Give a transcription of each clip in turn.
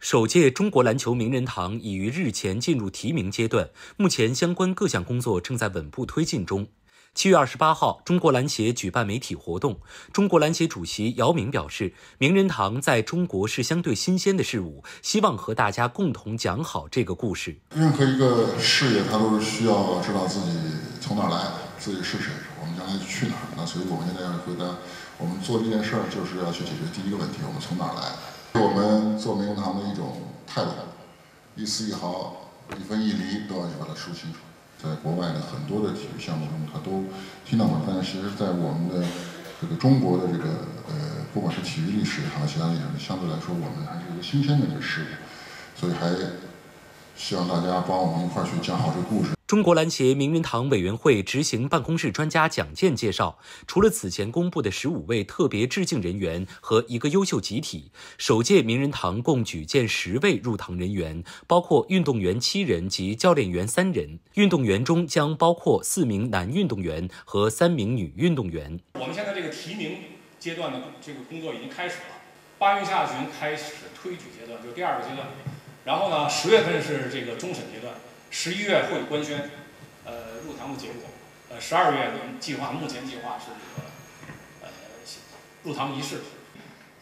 首届中国篮球名人堂已于日前进入提名阶段，目前相关各项工作正在稳步推进中。七月二十八号，中国篮协举办媒体活动，中国篮协主席姚明表示，名人堂在中国是相对新鲜的事物，希望和大家共同讲好这个故事。任何一个事业，它都是需要知道自己从哪来，自己是谁，我们将来去哪儿。那所以我们现在要回答，我们做这件事儿就是要去解决第一个问题：我们从哪来？我们做名人堂的一种态度，一丝一毫、一分一厘都要去把它说清楚。在国外的很多的体育项目中，他都听到过，但是其实，在我们的这个中国的这个呃，不管是体育历史也好，其他历史，相对来说，我们还是一个新鲜的这个事物，所以还希望大家帮我们一块儿去讲好这个故事。中国篮协名人堂委员会执行办公室专家蒋健介绍，除了此前公布的十五位特别致敬人员和一个优秀集体，首届名人堂共举荐十位入堂人员，包括运动员七人及教练员三人。运动员中将包括四名男运动员和三名女运动员。我们现在这个提名阶段的这个工作已经开始了，八月下旬开始推举阶段，就第二个阶段。然后呢，十月份是这个终审阶段。十一月会官宣，呃，入堂的结果。呃，十二月呢，计划目前计划是这个，呃，入堂仪式。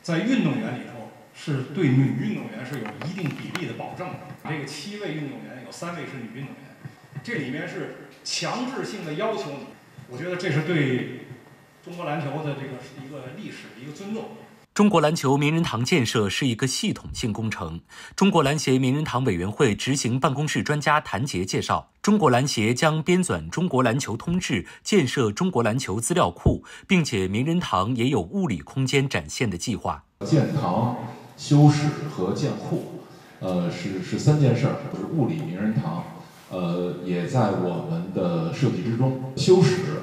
在运动员里头，是对女运动员是有一定比例的保证的。这个七位运动员有三位是女运动员，这里面是强制性的要求你。我觉得这是对中国篮球的这个一个历史的一个尊重。中国篮球名人堂建设是一个系统性工程。中国篮协名人堂委员会执行办公室专家谭杰介绍，中国篮协将编纂《中国篮球通志》，建设中国篮球资料库，并且名人堂也有物理空间展现的计划。建堂、修史和建库，呃，是是三件事儿，就是物理名人堂，呃，也在我们的设计之中。修史。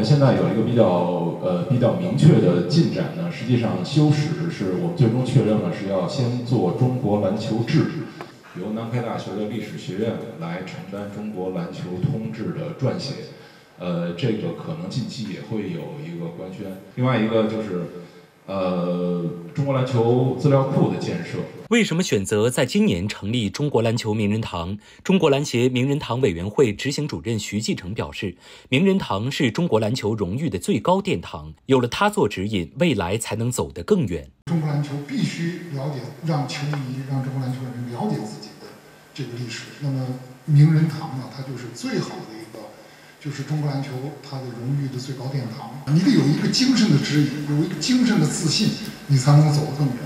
们现在有一个比较呃比较明确的进展呢，实际上修史是我们最终确认了是要先做中国篮球志，由南开大学的历史学院来承担中国篮球通志的撰写，呃，这个可能近期也会有一个官宣。另外一个就是。呃，中国篮球资料库的建设，为什么选择在今年成立中国篮球名人堂？中国篮协名人堂委员会执行主任徐继成表示，名人堂是中国篮球荣誉的最高殿堂，有了它做指引，未来才能走得更远。中国篮球必须了解，让球迷、让中国篮球的人了解自己的这个历史。那么，名人堂呢，它就是最好的。就是中国篮球它的荣誉的最高殿堂，你得有一个精神的指引，有一个精神的自信，你才能走得更远。